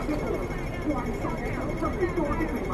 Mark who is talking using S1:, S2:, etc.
S1: 我上能挣多少钱吗？